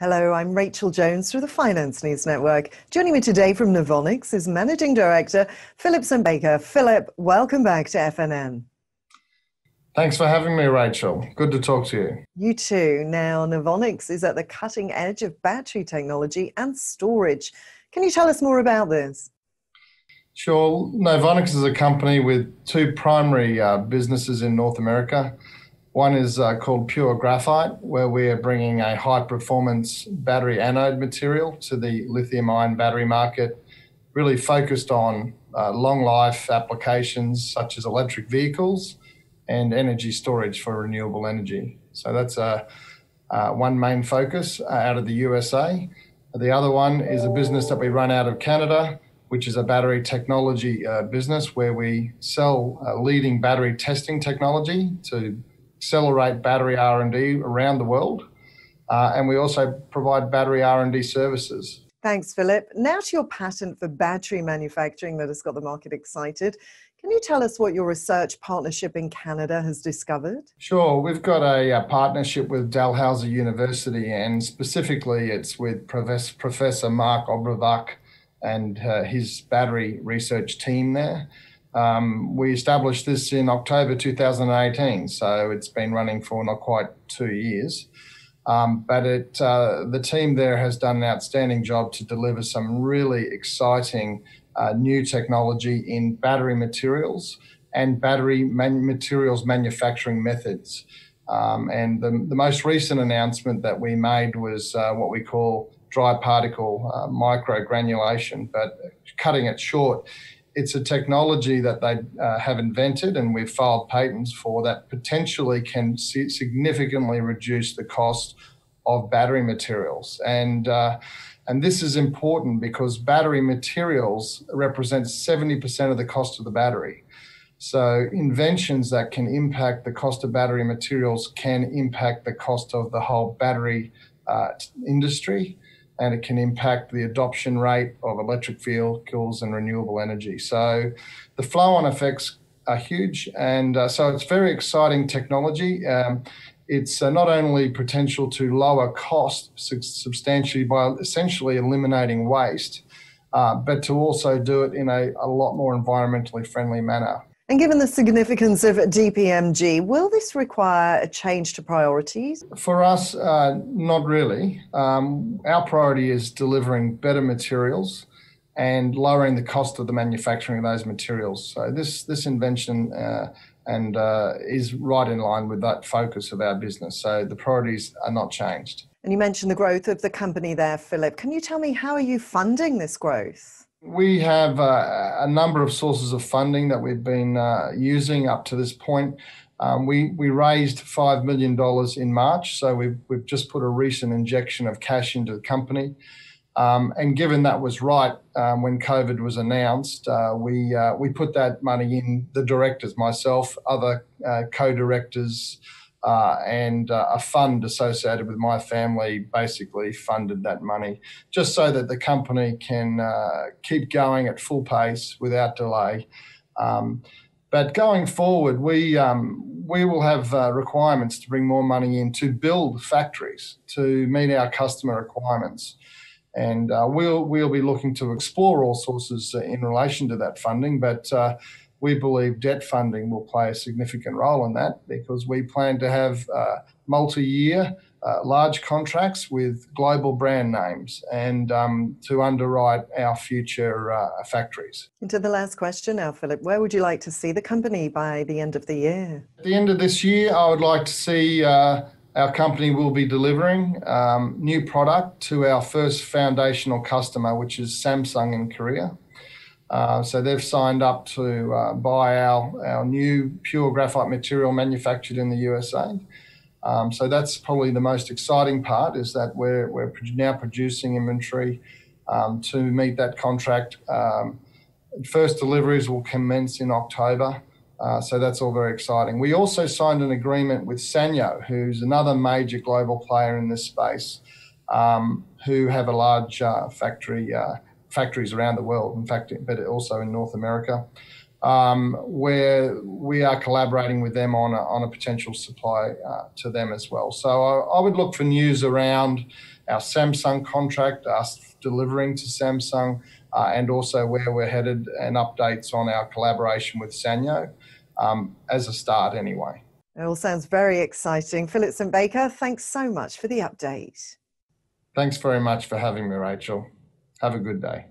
Hello, I'm Rachel Jones through the Finance News Network. Joining me today from Novonix is Managing Director Philip St. Baker. Philip, welcome back to FNN. Thanks for having me, Rachel. Good to talk to you. You too. Now, Novonix is at the cutting edge of battery technology and storage. Can you tell us more about this? Sure. Novonix is a company with two primary uh, businesses in North America. One is uh, called Pure Graphite, where we are bringing a high performance battery anode material to the lithium ion battery market, really focused on uh, long life applications such as electric vehicles and energy storage for renewable energy. So that's a, uh, one main focus uh, out of the USA. The other one is a business that we run out of Canada, which is a battery technology uh, business where we sell uh, leading battery testing technology to accelerate battery R&D around the world. Uh, and we also provide battery R&D services. Thanks, Philip. Now to your patent for battery manufacturing that has got the market excited. Can you tell us what your research partnership in Canada has discovered? Sure. We've got a, a partnership with Dalhousie University, and specifically it's with Professor, Professor Mark Obrovac and uh, his battery research team there. Um, we established this in October 2018, so it's been running for not quite two years. Um, but it, uh, the team there has done an outstanding job to deliver some really exciting uh, new technology in battery materials and battery man- materials manufacturing methods. Um, and the, the, most recent announcement that we made was uh, what we call dry particle uh, microgranulation, but cutting it short, it's a technology that they uh, have invented and we've filed patents for that potentially can significantly reduce the cost of battery materials. And uh, and this is important because battery materials represent 70% of the cost of the battery. So, inventions that can impact the cost of battery materials can impact the cost of the whole battery uh, industry, and it can impact the adoption rate of electric vehicles and renewable energy. So, the flow on effects are huge, and uh, so it's very exciting technology. Um, it's uh, not only potential to lower cost substantially by essentially eliminating waste, uh, but to also do it in a, a lot more environmentally friendly manner. And given the significance of DPMG, will this require a change to priorities? For us, uh, not really. Um, our priority is delivering better materials and lowering the cost of the manufacturing of those materials. So this this invention uh, and uh, is right in line with that focus of our business. So the priorities are not changed. And you mentioned the growth of the company there, Philip. Can you tell me how are you funding this growth? We have uh, a number of sources of funding that we've been uh, using up to this point. Um, we, we raised $5 million in March, so we've, we've just put a recent injection of cash into the company. Um, and given that was right um, when COVID was announced, uh, we uh, we put that money in the directors, myself, other uh, co-directors, uh, and uh, a fund associated with my family basically funded that money, just so that the company can uh, keep going at full pace without delay. Um, but going forward, we um, we will have requirements to bring more money in to build factories to meet our customer requirements. And uh, we'll, we'll be looking to explore all sources uh, in relation to that funding, but uh, we believe debt funding will play a significant role in that because we plan to have uh, multi year uh, large contracts with global brand names and um, to underwrite our future uh, factories. Into the last question now, Philip. Where would you like to see the company by the end of the year? At the end of this year, I would like to see our company will be delivering um, new product to our first foundational customer, which is Samsung in Korea. Uh, so they've signed up to uh, buy our, our new pure graphite material manufactured in the USA. Um, so that's probably the most exciting part is that we're, we're now producing inventory um, to meet that contract. Um, first deliveries will commence in October. Uh, so that's all very exciting. We also signed an agreement with Sanyo, who's another major global player in this space, um, who have a large uh, factory uh, factories around the world. In fact, but also in North America, um, where we are collaborating with them on a, on a potential supply uh, to them as well. So I, I, would look for news around our Samsung contract, us delivering to Samsung, uh, and also where we're headed and updates on our collaboration with Sanyo um, as a start, anyway. It all sounds very exciting. Philip St. Baker, thanks so much for the update. Thanks very much for having me, Rachel. Have a good day.